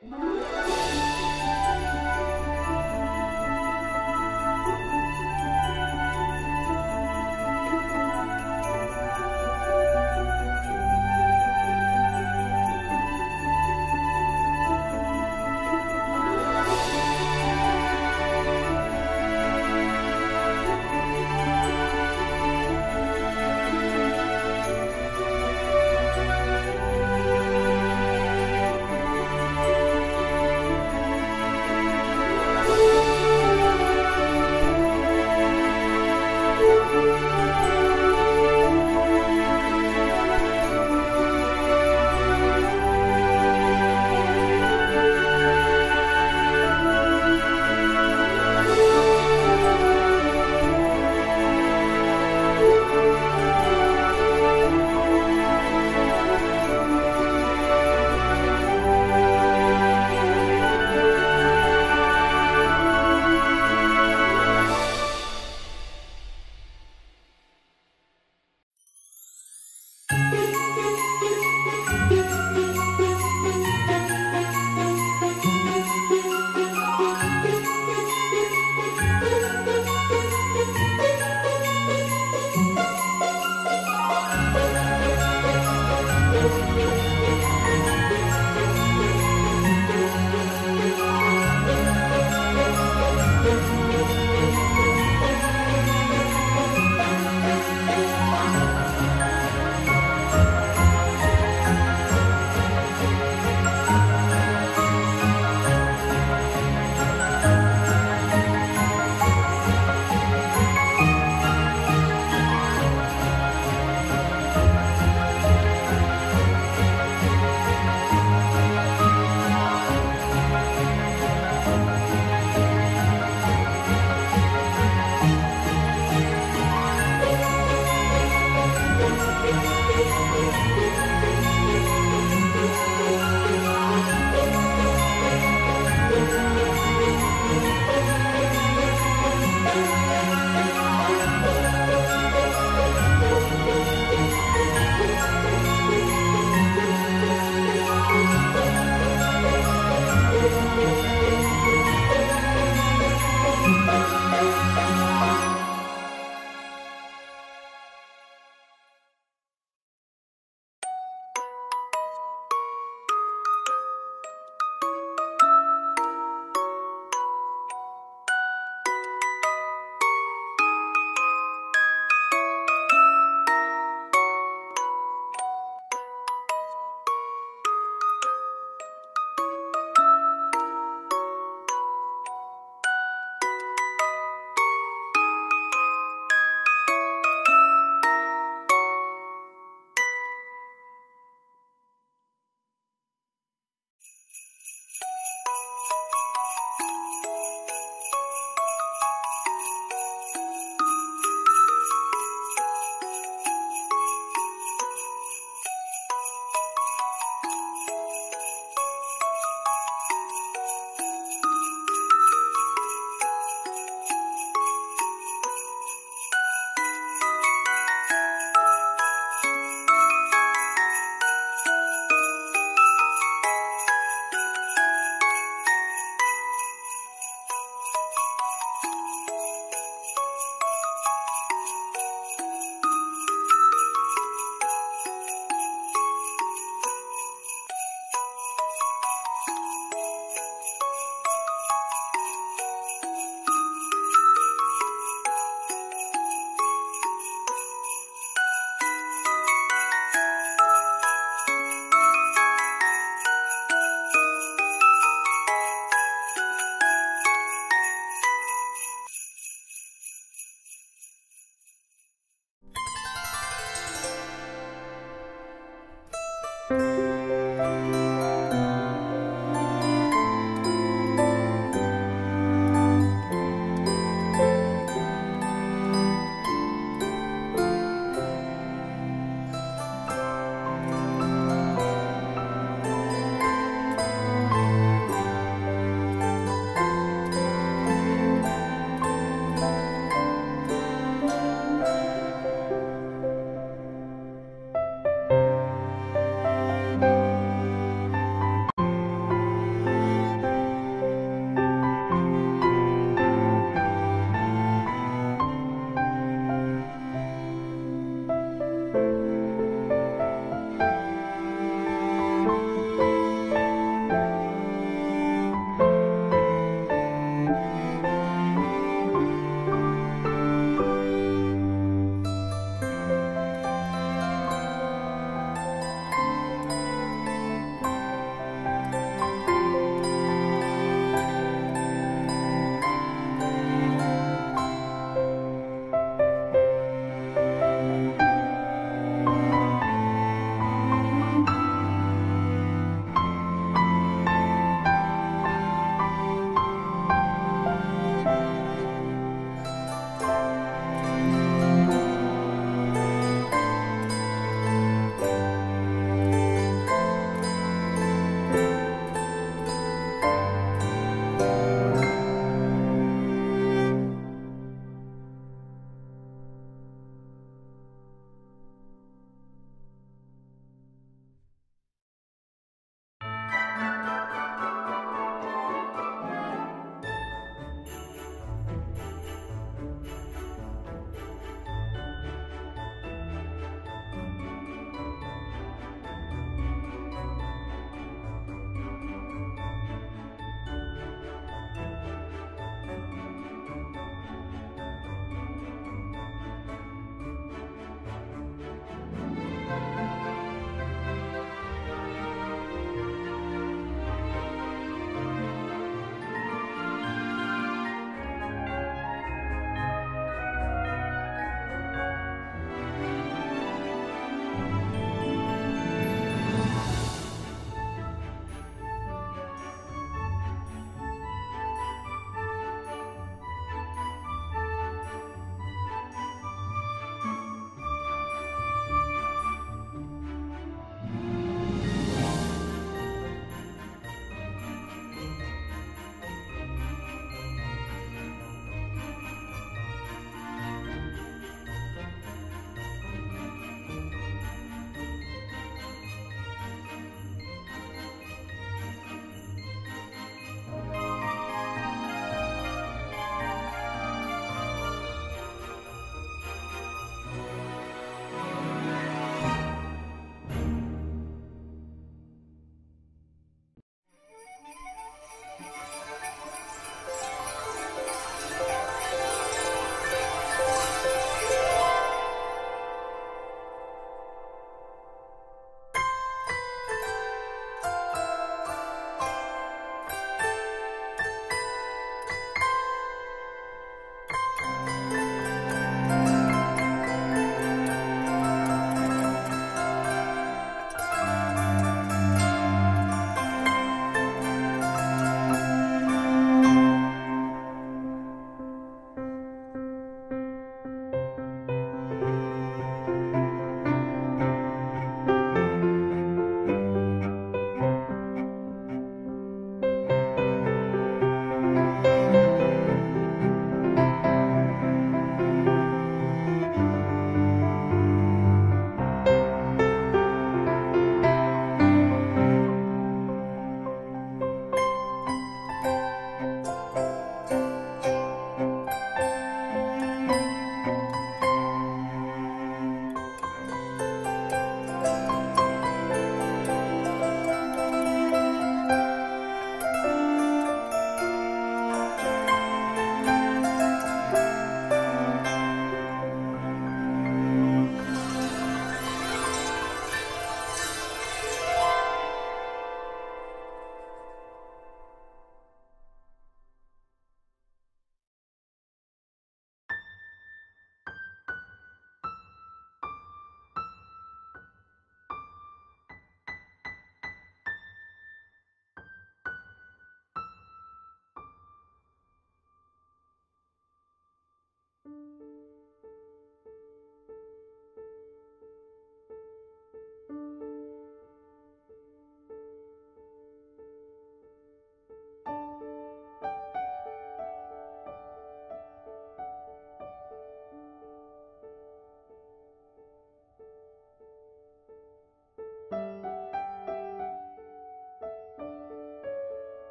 Música